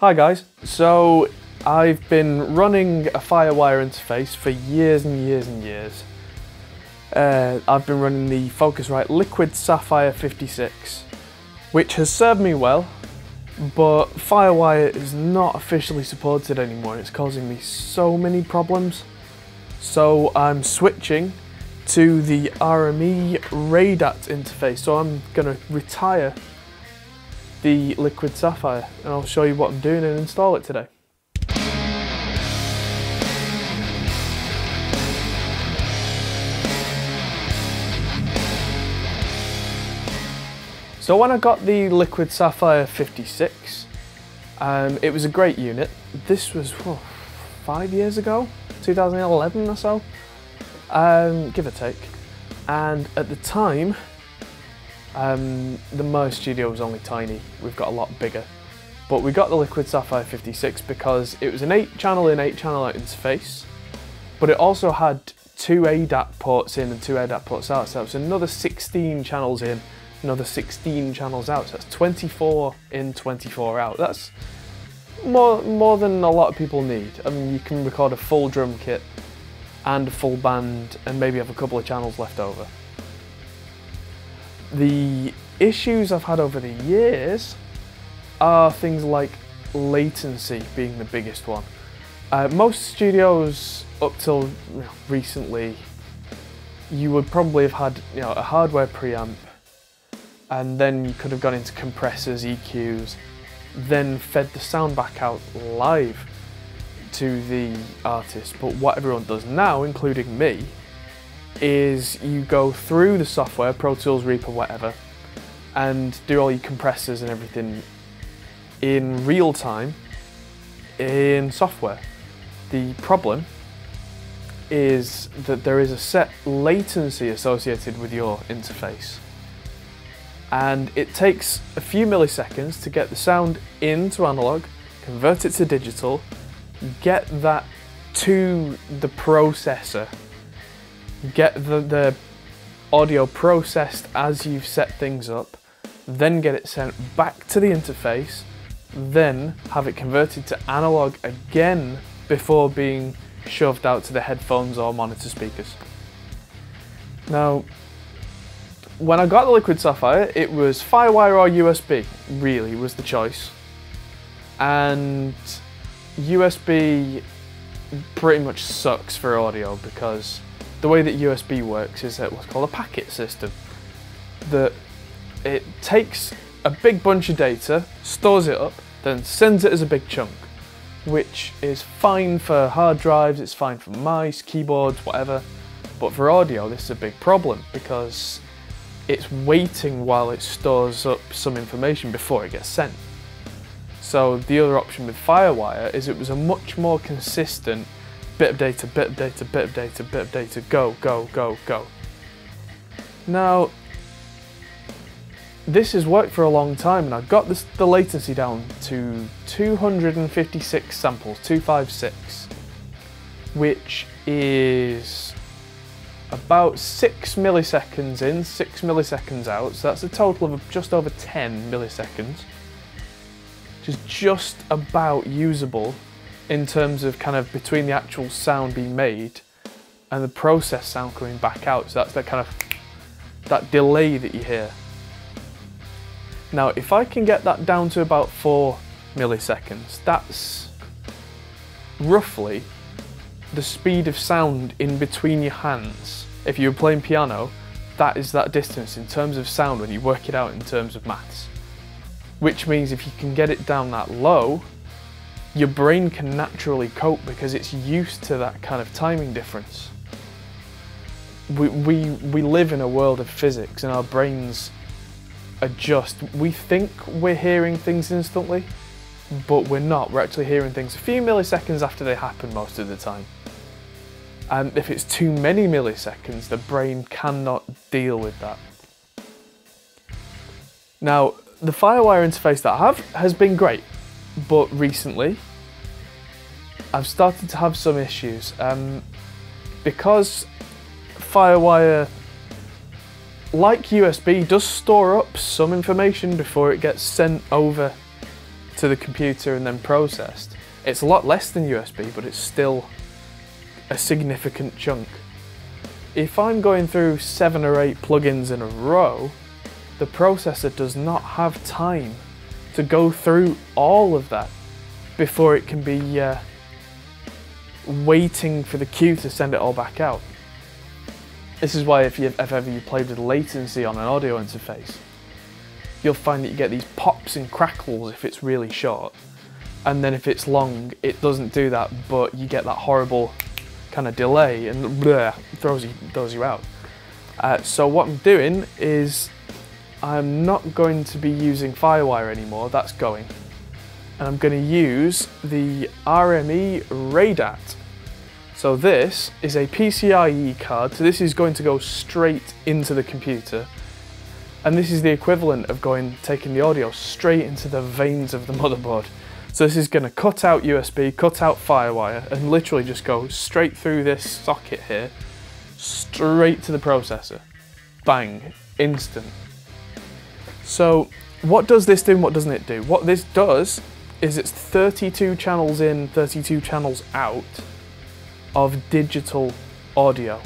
Hi guys, so I've been running a Firewire interface for years and years and years. Uh, I've been running the Focusrite Liquid Saffire 56, which has served me well, but Firewire is not officially supported anymore. It's causing me so many problems. So I'm switching to the RME RayDAT interface. So I'm going to retire the Liquid Saffire and I'll show you what I'm doing and install it today. So when I got the Liquid Saffire 56, um, it was a great unit. This was five years ago, 2011 or so, um, give or take. And at the time, um, the Mo Studio was only tiny. We've got a lot bigger. But we got the Liquid Saffire 56 because it was an 8 channel in, 8 channel out interface, but it also had two ADAT ports in and two ADAT ports out. So it was another 16 channels in, another 16 channels out. So that's 24 in, 24 out. That's more, more than a lot of people need. I mean, you can record a full drum kit and a full band and maybe have a couple of channels left over. The issues I've had over the years are things like latency being the biggest one. Uh, most studios up till recently, you would probably have had you know, a hardware preamp and then you could have gone into compressors, EQs, then fed the sound back out live to the artist. But what everyone does now, including me, is you go through the software, Pro Tools, Reaper, whatever, and do all your compressors and everything in real time in software. The problem is that there is a set latency associated with your interface. And it takes a few milliseconds to get the sound into analog, convert it to digital, get that to the processor get the, the audio processed as you've set things up, then get it sent back to the interface, then have it converted to analog again before being shoved out to the headphones or monitor speakers. Now, when I got the Liquid Saffire, it was Firewire or USB, really, was the choice. And USB pretty much sucks for audio because the way that USB works is that what's called a packet system. That it takes a big bunch of data, stores it up, then sends it as a big chunk, which is fine for hard drives, it's fine for mice, keyboards, whatever. But for audio, this is a big problem because it's waiting while it stores up some information before it gets sent. So the other option with Firewire is it was a much more consistent bit of data, bit of data, bit of data, bit of data, go, go, go, go. Now, this has worked for a long time and I've got this, the latency down to 256 samples, 256, which is about 6 milliseconds in, 6 milliseconds out, so that's a total of just over 10 milliseconds, which is just about usable in terms of kind of between the actual sound being made and the process sound coming back out. So that's that kind of that delay that you hear. Now, if I can get that down to about four milliseconds, that's roughly the speed of sound in between your hands. If you were playing piano, that is that distance in terms of sound when you work it out in terms of maths. Which means if you can get it down that low, your brain can naturally cope because it's used to that kind of timing difference. We, we, we live in a world of physics and our brains adjust. We think we're hearing things instantly, but we're not. We're actually hearing things a few milliseconds after they happen most of the time. And if it's too many milliseconds, the brain cannot deal with that. Now, the Firewire interface that I have has been great but recently I've started to have some issues um, because Firewire, like USB, does store up some information before it gets sent over to the computer and then processed. It's a lot less than USB, but it's still a significant chunk. If I'm going through seven or eight plugins in a row, the processor does not have time to go through all of that before it can be uh, waiting for the queue to send it all back out. This is why if, you, if ever you played with latency on an audio interface, you'll find that you get these pops and crackles if it's really short. And then if it's long, it doesn't do that, but you get that horrible kind of delay and bleh, throws you, throws you out. Uh, so what I'm doing is I'm not going to be using Firewire anymore, that's going. And I'm going to use the RME RayDAT. So this is a PCIe card, so this is going to go straight into the computer. And this is the equivalent of going taking the audio straight into the veins of the motherboard. So this is going to cut out USB, cut out Firewire, and literally just go straight through this socket here, straight to the processor. Bang, instant. So what does this do and what doesn't it do? What this does is it's 32 channels in, 32 channels out of digital audio.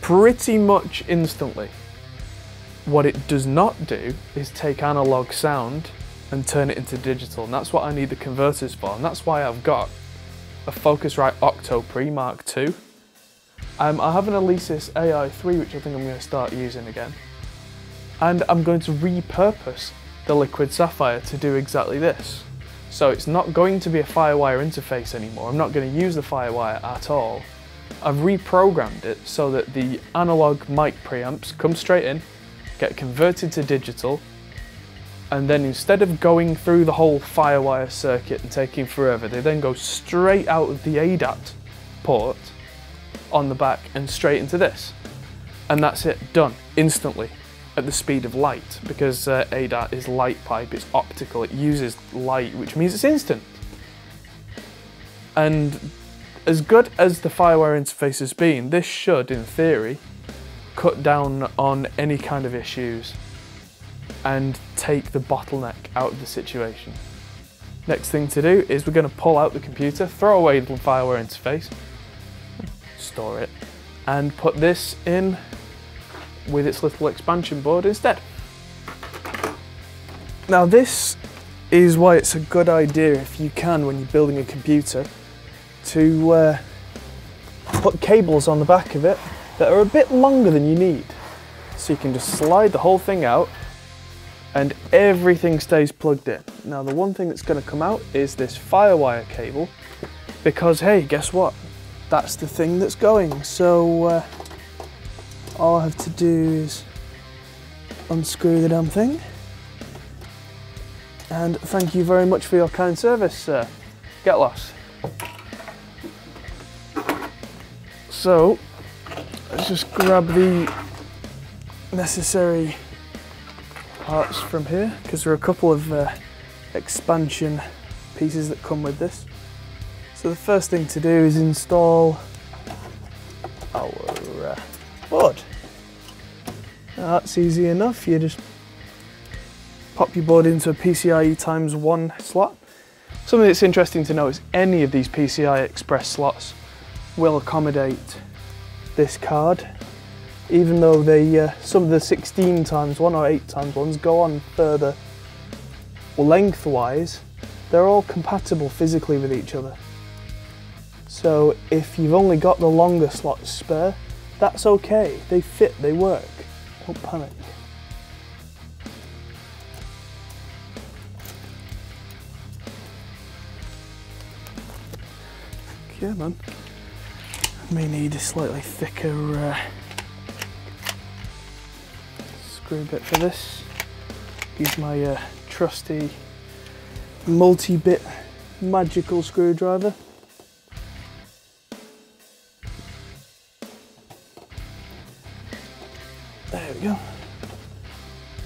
Pretty much instantly. What it does not do is take analog sound and turn it into digital, and that's what I need the converters for, and that's why I've got a Focusrite OctoPre Mark II. Um, I have an Alesis AI3 which I think I'm going to start using again and I'm going to repurpose the Liquid Saffire to do exactly this. So it's not going to be a Firewire interface anymore, I'm not going to use the Firewire at all. I've reprogrammed it so that the analog mic preamps come straight in, get converted to digital, and then instead of going through the whole Firewire circuit and taking forever, they then go straight out of the ADAT port on the back and straight into this. And that's it, done, instantly at the speed of light because uh, ADAT is light pipe, it's optical, it uses light, which means it's instant. And as good as the Firewire interface has been, this should, in theory, cut down on any kind of issues and take the bottleneck out of the situation. Next thing to do is we're going to pull out the computer, throw away the Firewire interface, store it, and put this in with its little expansion board instead. Now this is why it's a good idea if you can when you're building a computer to uh, put cables on the back of it that are a bit longer than you need. So you can just slide the whole thing out and everything stays plugged in. Now the one thing that's going to come out is this firewire cable because hey guess what that's the thing that's going so uh, all I have to do is unscrew the damn thing. And thank you very much for your kind service, sir. Get lost. So, let's just grab the necessary parts from here, because there are a couple of uh, expansion pieces that come with this. So the first thing to do is install That's easy enough. You just pop your board into a PCIe times one slot. Something that's interesting to know is any of these PCI Express slots will accommodate this card, even though they uh, some of the 16 times one or 8 times ones go on further lengthwise. They're all compatible physically with each other. So if you've only got the longer slots spare, that's okay. They fit, they work. Don't. Yeah, man. I may need a slightly thicker uh, screw bit for this. Use my uh, trusty multi-bit magical screwdriver.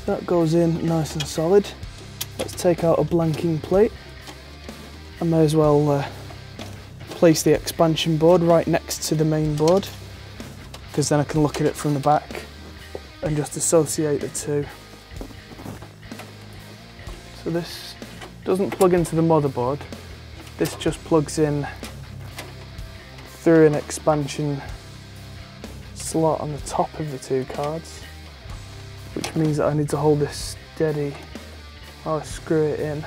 That goes in nice and solid. Let's take out a blanking plate. I may as well uh, place the expansion board right next to the main board because then I can look at it from the back and just associate the two. So this doesn't plug into the motherboard. This just plugs in through an expansion slot on the top of the two cards, which means that I need to hold this steady while I screw it in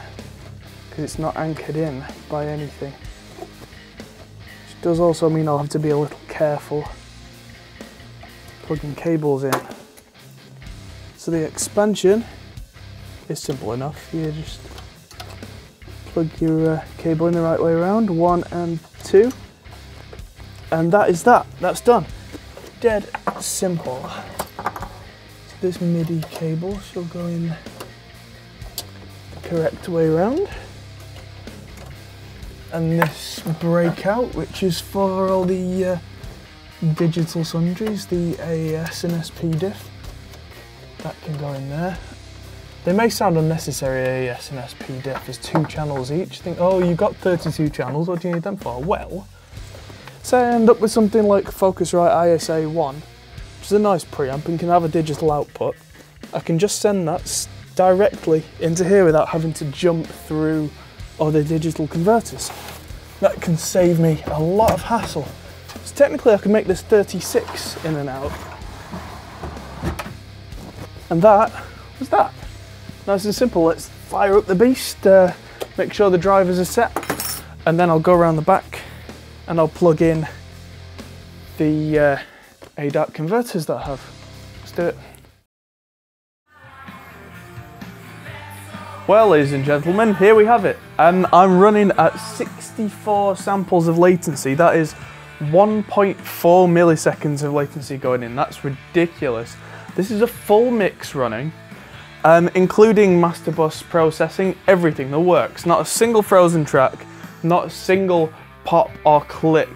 because it's not anchored in by anything. Which does also mean I'll have to be a little careful plugging cables in. So the expansion is simple enough. You just plug your uh, cable in the right way around, one and two. And that is that, that's done. Dead simple. So this MIDI cable shall go in the correct way around. And this breakout, which is for all the uh, digital sundries, the AES and S/PDIF, that can go in there. They may sound unnecessary, AES and S/PDIF as two channels each. Think, oh, you've got 32 channels, what do you need them for? Well, say I end up with something like Focusrite ISA 1, which is a nice preamp and can have a digital output. I can just send that directly into here without having to jump through other digital converters. That can save me a lot of hassle. So technically I can make this 36 in and out and that was that. Nice and simple. Let's fire up the beast, uh, make sure the drivers are set, and then I'll go around the back and I'll plug in the uh, ADAT converters that I have. Let's do it. Well, ladies and gentlemen, here we have it. And I'm running at 64 samples of latency. That is 1.4 milliseconds of latency going in. That's ridiculous. This is a full mix running, um, including master bus processing, everything, the works. Not a single frozen track, not a single pop or click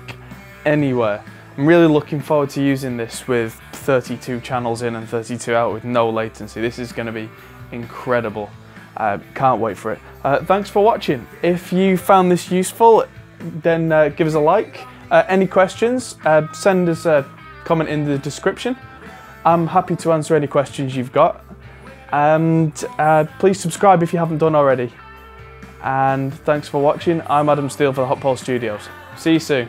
anywhere. I'm really looking forward to using this with 32 channels in and 32 out with no latency. This is going to be incredible. Uh, can't wait for it. Uh, thanks for watching. If you found this useful, then uh, give us a like. Uh, any questions, uh, send us a comment in the description. I'm happy to answer any questions you've got. And uh, please subscribe if you haven't done already. And thanks for watching. I'm Adam Steel for the Hop Pole Studios. See you soon.